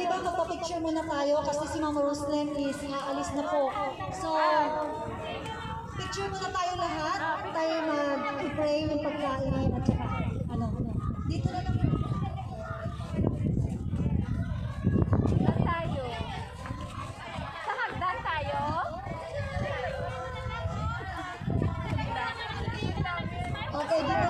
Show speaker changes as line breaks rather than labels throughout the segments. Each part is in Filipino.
Pwede
ba magpa-picture muna tayo kasi si Mama Roslyn is aalis na po. So, picture muna tayo lahat. Tayo mag-pray ng pagkain at saka ano. Dito na lang.
Tayo. Sa hagdan tayo?
Okay, dito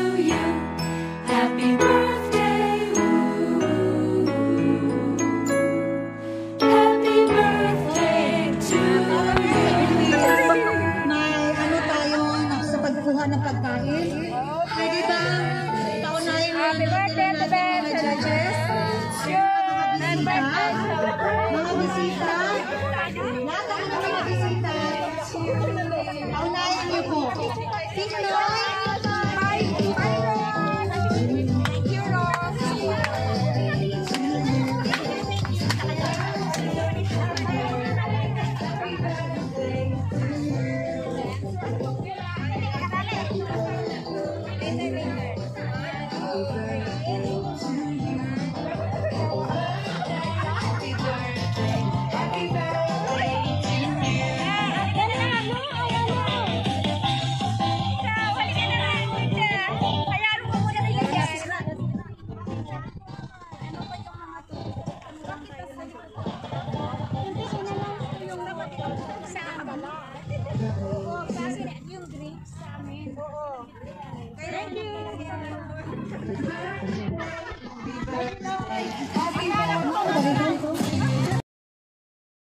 birthday to Ben Salages. Yun! Birthday
sa Mga bisita, lahat ng mga bisita, paunayan niyo po. Sino Tito Noy.
Thank you.